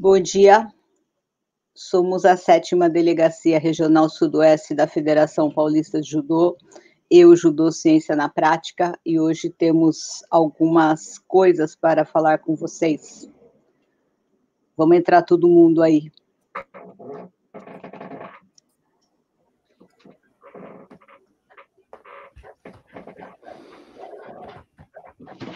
Bom dia. Somos a sétima delegacia regional sudoeste da Federação Paulista de Judô, eu Judô Ciência na Prática, e hoje temos algumas coisas para falar com vocês. Vamos entrar todo mundo aí.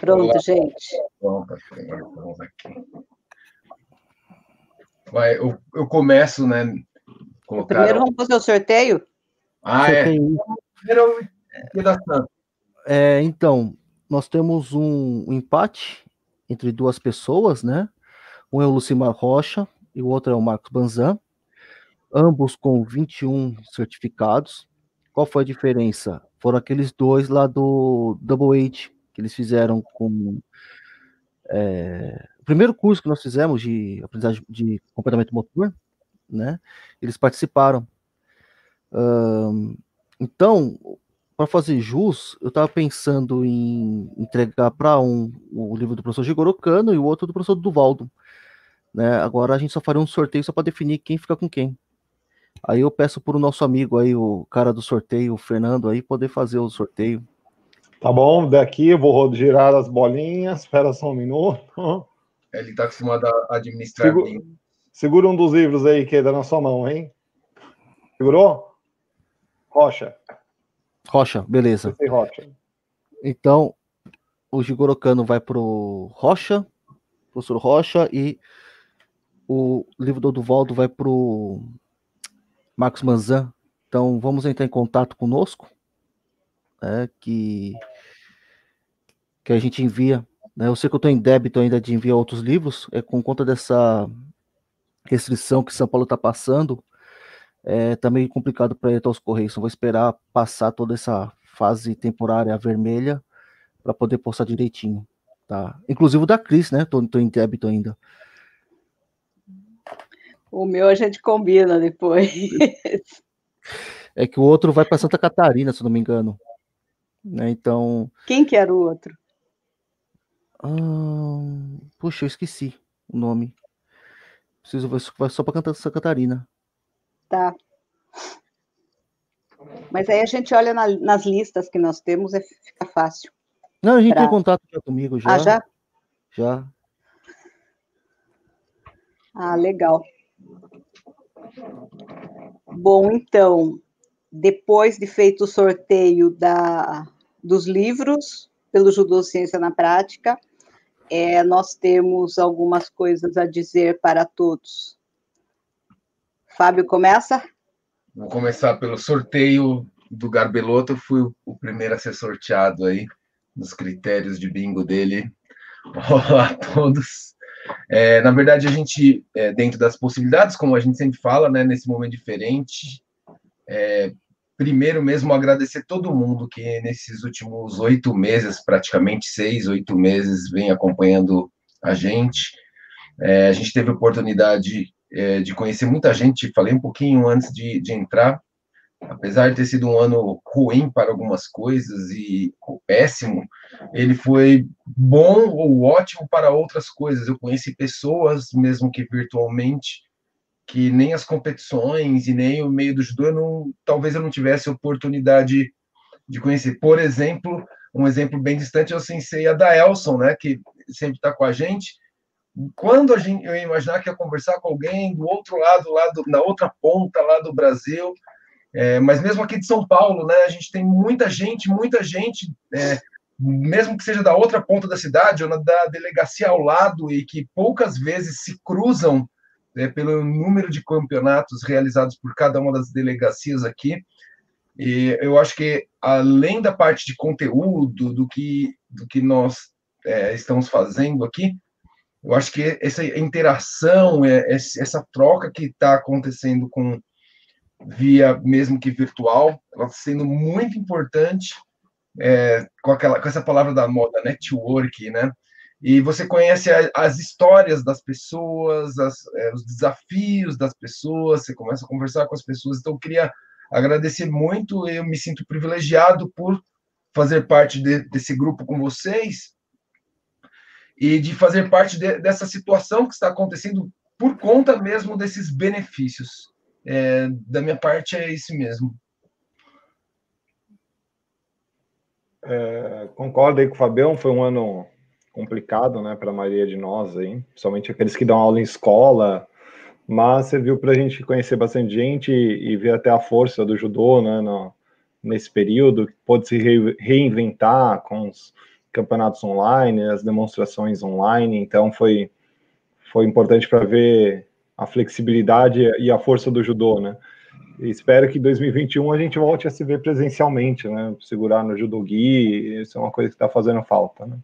Pronto, Olá. gente. Pronto, vamos aqui. Vai, eu, eu começo, né? Colocar... Primeiro vamos fazer o sorteio? Ah, é. Primeiro, é, então, nós temos um, empate entre duas pessoas, né? Um é o Lucimar Rocha e o outro é o Marcos Banzan, ambos com 21 certificados. Qual foi a diferença? Foram aqueles dois lá do Double Eight que eles fizeram com é, o primeiro curso que nós fizemos de aprendizagem de comportamento motor, né? Eles participaram. Então, para fazer jus, eu estava pensando em entregar para um o livro do professor Gigoro Kano e o outro do professor Duvaldo. Né? Agora a gente só faria um sorteio só para definir quem fica com quem. Aí eu peço para o nosso amigo aí, o cara do sorteio, o Fernando, aí, poder fazer o sorteio. Tá bom, daqui eu vou girar as bolinhas, espera só um minuto. Ele está acostumado a administrar Segura, bem. Segura um dos livros aí que dá na sua mão, hein? Segurou? Rocha. Rocha, beleza. Rocha. Então, o Jigoro Kano vai pro Rocha, professor Rocha, e o livro do Duvaldo vai pro Marcos Manzan. Então, vamos entrar em contato conosco, né, que, que a gente envia né? Eu sei que eu estou em débito ainda de enviar outros livros, é com conta dessa restrição que São Paulo está passando, é, tá meio complicado para ir até os Correios. Então, vou esperar passar toda essa fase temporária vermelha para poder postar direitinho. Tá? Inclusive o da Cris, né? Tô, tô em débito ainda. O meu a gente combina depois. É que o outro vai para Santa Catarina, se não me engano. Né? Então. Quem que era o outro? Ah, puxa, eu esqueci o nome. Preciso ver vai só para cantar Santa Catarina. Tá. Mas aí a gente olha na, nas listas que nós temos e fica fácil. Não, a gente pra... tem contato já comigo já. Ah, já? Já. Ah, legal. Bom, então, depois de feito o sorteio da, dos livros pelo Judô Ciência na Prática, é, nós temos algumas coisas a dizer para todos. Fábio, começa? Vou começar pelo sorteio do Garbeloto. Fui o primeiro a ser sorteado aí, nos critérios de bingo dele. Olá a todos. É, na verdade, a gente, é, dentro das possibilidades, como a gente sempre fala, né, nesse momento diferente, é, primeiro mesmo agradecer todo mundo que nesses últimos oito meses, praticamente seis, oito meses, vem acompanhando a gente. É, a gente teve a oportunidade é, de conhecer muita gente, falei um pouquinho antes de, de entrar, apesar de ter sido um ano ruim para algumas coisas e péssimo, ele foi bom ou ótimo para outras coisas. Eu conheci pessoas, mesmo que virtualmente, que nem as competições e nem o meio do judô, eu não, talvez eu não tivesse oportunidade de conhecer. Por exemplo, um exemplo bem distante é o sensei Adaelson, né, que sempre está com a gente. Quando a gente, eu ia imaginar que ia conversar com alguém do outro lado, lá do, na outra ponta lá do Brasil, é, mas mesmo aqui de São Paulo, né, a gente tem muita gente, muita gente, é, mesmo que seja da outra ponta da cidade ou na, da delegacia ao lado e que poucas vezes se cruzam né, pelo número de campeonatos realizados por cada uma das delegacias aqui. E eu acho que, além da parte de conteúdo, do que, do que nós é, estamos fazendo aqui, eu acho que essa interação, é, essa troca que está acontecendo com via mesmo que virtual, ela está sendo muito importante é, com aquela com essa palavra da moda, network, né? E você conhece a, as histórias das pessoas, as, é, os desafios das pessoas, você começa a conversar com as pessoas. Então, eu queria agradecer muito, eu me sinto privilegiado por fazer parte de, desse grupo com vocês e de fazer parte de, dessa situação que está acontecendo por conta mesmo desses benefícios. É, da minha parte é isso mesmo. É, concordo aí com o Fabião, foi um ano complicado, né, para a maioria de nós aí, principalmente aqueles que dão aula em escola, mas serviu para a gente conhecer bastante gente e, ver até a força do judô, né, no, nesse período, pôde se re, reinventar com os campeonatos online, as demonstrações online, então foi, foi importante para ver a flexibilidade e a força do judô, né, espero que em 2021 a gente volte a se ver presencialmente, né, segurar no Gui, isso é uma coisa que está fazendo falta, né.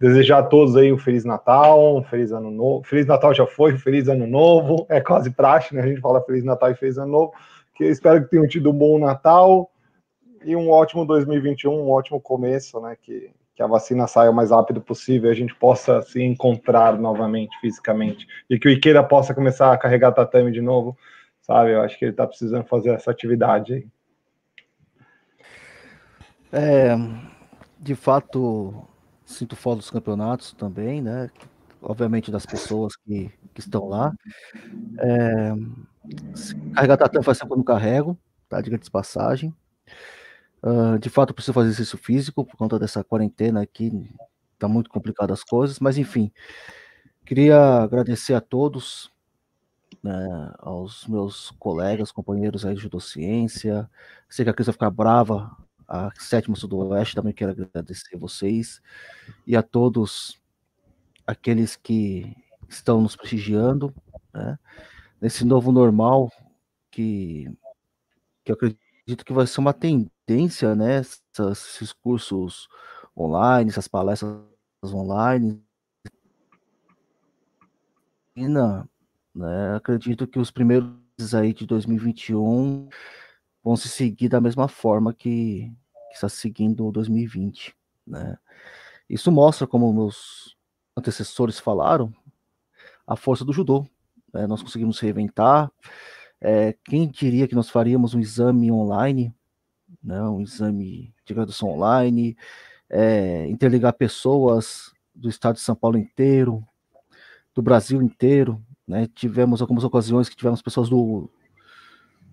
Desejar a todos aí um Feliz Natal, um Feliz Ano Novo. Feliz Natal já foi, um Feliz Ano Novo. É quase praxe, né? A gente fala Feliz Natal e Feliz Ano Novo. Que espero que tenham tido um bom Natal e um ótimo 2021, um ótimo começo, né? Que, que a vacina saia o mais rápido possível e a gente possa se encontrar novamente fisicamente. E que o Ikeda possa começar a carregar tatame de novo, sabe? Eu acho que ele está precisando fazer essa atividade aí. É, de fato, Sinto falta dos campeonatos também, né? Obviamente das pessoas que, que estão lá. É, carregar tatame faz tempo que eu não carrego, tá? Diga de passagem. Uh, de fato, preciso fazer exercício físico por conta dessa quarentena aqui. Tá muito complicado as coisas, mas enfim. Queria agradecer a todos, né, aos meus colegas, companheiros aí de Judociência. Sei que a Cris vai ficar brava a Sétima Sudoeste, também quero agradecer a vocês e a todos aqueles que estão nos prestigiando, né, nesse novo normal que, que eu acredito que vai ser uma tendência, né, esses cursos online, essas palestras online, né, acredito que os primeiros aí de 2021 vão se seguir da mesma forma que, que está seguindo 2020, né? Isso mostra, como meus antecessores falaram, a força do judô. Né? Nós conseguimos reinventar. É, quem diria que nós faríamos um exame online, né? um exame de graduação online, é, interligar pessoas do estado de São Paulo inteiro, do Brasil inteiro, né? Tivemos algumas ocasiões que tivemos pessoas do,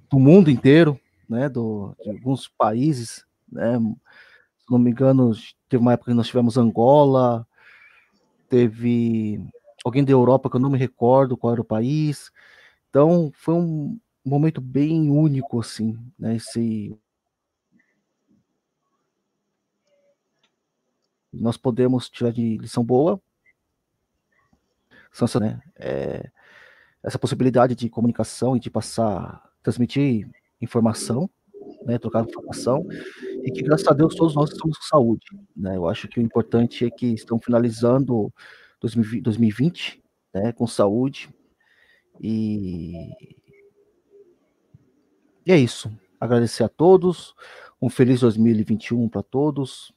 do mundo inteiro, né, do, de alguns países, né, se não me engano, teve uma época que nós tivemos Angola, teve alguém da Europa que eu não me recordo qual era o país, então foi um momento bem único, assim, né, esse... Nós podemos tirar de lição boa, né, é, essa possibilidade de comunicação e de passar, transmitir informação, né, trocar informação, e que graças a Deus todos nós estamos com saúde. Né? Eu acho que o importante é que estão finalizando 2020 né, com saúde, e... e é isso. Agradecer a todos, um feliz 2021 para todos,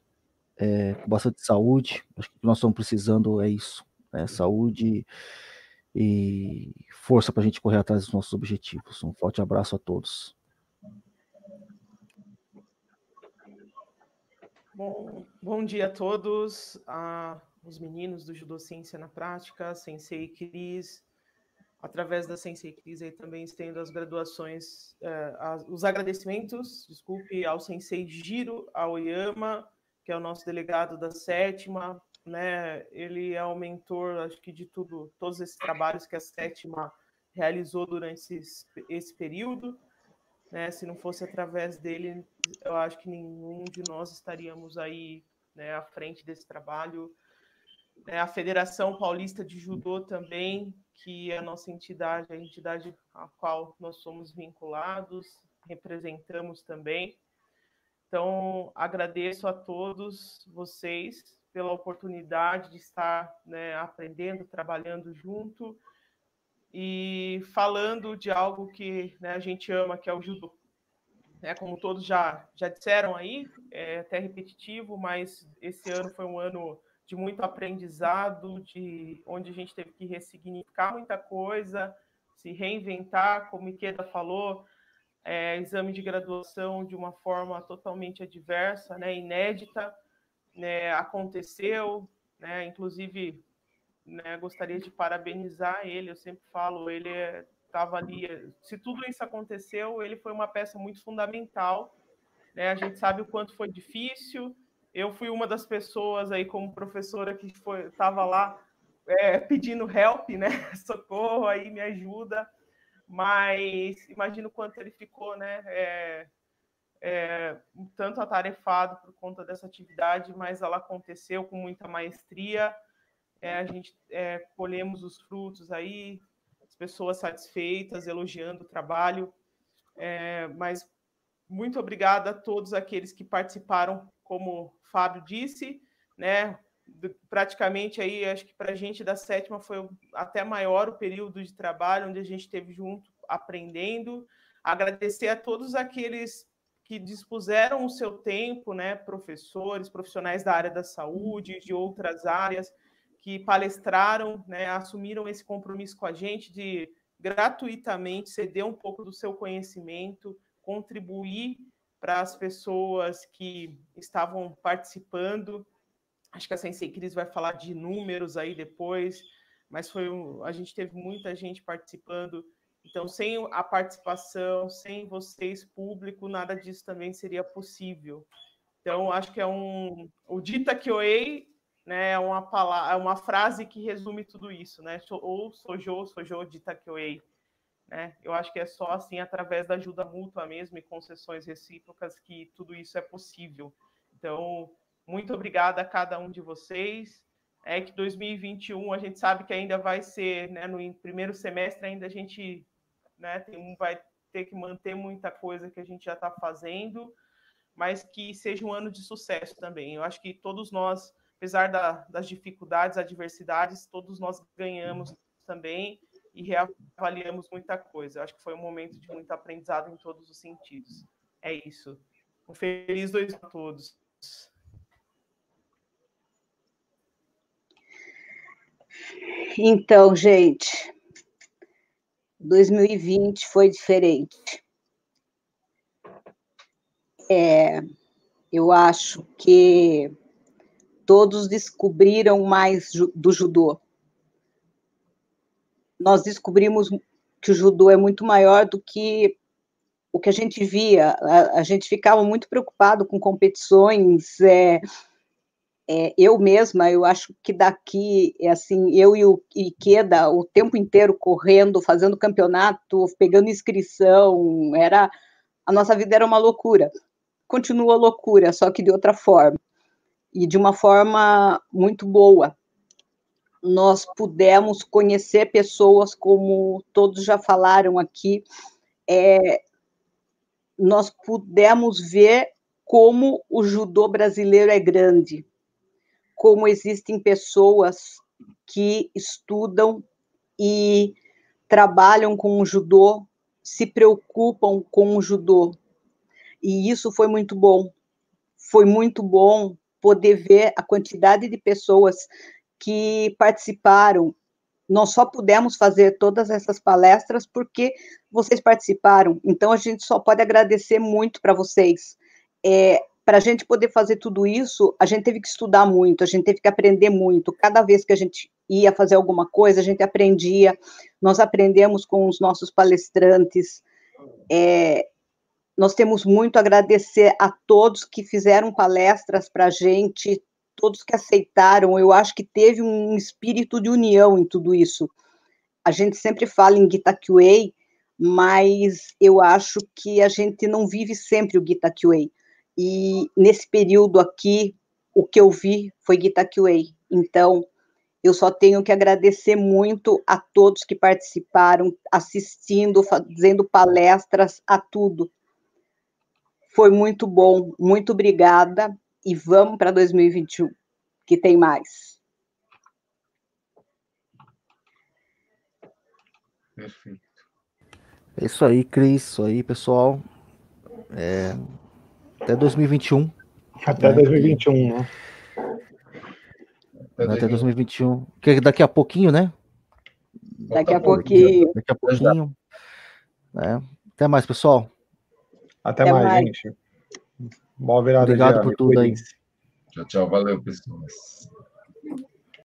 é, com bastante saúde. Acho que o que nós estamos precisando é isso, né? saúde e força para a gente correr atrás dos nossos objetivos. Um forte abraço a todos. Bom, bom dia a todos, a, os meninos do Judô Ciência na Prática, Sensei Cris, através da Sensei Cris aí também estendo as graduações, eh, as, os agradecimentos, desculpe, ao Sensei Giro Aoyama, que é o nosso delegado da sétima, né, ele é o mentor, acho que de tudo, todos esses trabalhos que a sétima realizou durante esse, esse período, né? Se não fosse através dele, eu acho que nenhum de nós estaríamos aí né, à frente desse trabalho. É, a Federação Paulista de Judô também, que é a nossa entidade, a entidade a qual nós somos vinculados, representamos também. Então, agradeço a todos vocês pela oportunidade de estar né, aprendendo, trabalhando junto e falando de algo que né, a gente ama, que é o judô. É, como todos já, já disseram aí, é até repetitivo, mas esse ano foi um ano de muito aprendizado, de onde a gente teve que ressignificar muita coisa, se reinventar, como Ikeda falou, é, exame de graduação de uma forma totalmente adversa, né, inédita, né, aconteceu, né, inclusive né, gostaria de parabenizar ele. Eu sempre falo, ele estava ali. Se tudo isso aconteceu, ele foi uma peça muito fundamental. Né? A gente sabe o quanto foi difícil. Eu fui uma das pessoas aí como professora que estava lá é, pedindo help, né? Socorro, aí me ajuda. Mas imagino quanto ele ficou, né? É, é, tanto atarefado por conta dessa atividade, mas ela aconteceu com muita maestria. É, a gente é, colhemos os frutos aí, as pessoas satisfeitas, elogiando o trabalho. É, mas muito obrigada a todos aqueles que participaram, como o Fábio disse, né? Praticamente aí, acho que para a gente da sétima foi até maior o período de trabalho, onde a gente esteve junto aprendendo. Agradecer a todos aqueles que dispuseram o seu tempo, né, professores, profissionais da área da saúde, de outras áreas, que palestraram, né, assumiram esse compromisso com a gente de gratuitamente ceder um pouco do seu conhecimento, contribuir para as pessoas que estavam participando. Acho que a Sensei Cris vai falar de números aí depois, mas foi um, a gente teve muita gente participando então, sem a participação, sem vocês, público, nada disso também seria possível. Então, acho que é um. O Dita Kyoei né, é uma, palavra, é uma frase que resume tudo isso, né? Ou Sojo, Sojo, Dita Kyoei. Né? Eu acho que é só assim, através da ajuda mútua mesmo e concessões recíprocas, que tudo isso é possível. Então, muito obrigada a cada um de vocês. É que 2021 a gente sabe que ainda vai ser, né, no primeiro semestre ainda a gente né? Tem, vai ter que manter muita coisa que a gente já está fazendo, mas que seja um ano de sucesso também. Eu acho que todos nós, apesar da, das dificuldades, adversidades, todos nós ganhamos também e reavaliamos muita coisa. Eu acho que foi um momento de muito aprendizado em todos os sentidos. É isso. Um feliz dois a todos. Então, gente, 2020 foi diferente. É, eu acho que todos descobriram mais do judô. Nós descobrimos que o judô é muito maior do que o que a gente via. A, a gente ficava muito preocupado com competições é, é, eu mesma, eu acho que daqui, é assim, eu e o Ikeda, o tempo inteiro correndo, fazendo campeonato, pegando inscrição, era a nossa vida era uma loucura. Continua loucura, só que de outra forma. E de uma forma muito boa. Nós pudemos conhecer pessoas, como todos já falaram aqui, é, nós pudemos ver como o judô brasileiro é grande, como existem pessoas que estudam e trabalham com o judô, se preocupam com o judô. E isso foi muito bom. Foi muito bom poder ver a quantidade de pessoas que participaram. Nós só pudemos fazer todas essas palestras porque vocês participaram. Então, a gente só pode agradecer muito para vocês. É, para a gente poder fazer tudo isso, a gente teve que estudar muito, a gente teve que aprender muito. Cada vez que a gente ia fazer alguma coisa, a gente aprendia. Nós aprendemos com os nossos palestrantes. É, nós temos muito a agradecer a todos que fizeram palestras para a gente, todos que aceitaram. Eu acho que teve um espírito de união em tudo isso. A gente sempre fala em Gitakuei, mas eu acho que a gente não vive sempre o Gitakuei. E nesse período aqui, o que eu vi foi Gitakuei. Então, eu só tenho que agradecer muito a todos que participaram, assistindo, fazendo palestras, a tudo. Foi muito bom, muito obrigada e vamos para 2021, que tem mais. Perfeito. É isso aí, Cris, isso aí, pessoal. É, até 2021. Até né? 2021, né? Até 2021. Que daqui a pouquinho, né? Daqui a pouquinho. Daqui a pouquinho. É. Até mais, pessoal. Até, Até mais, mais, gente. Boa virada. Obrigado por tudo aí. Tchau, tchau. Valeu, pessoas.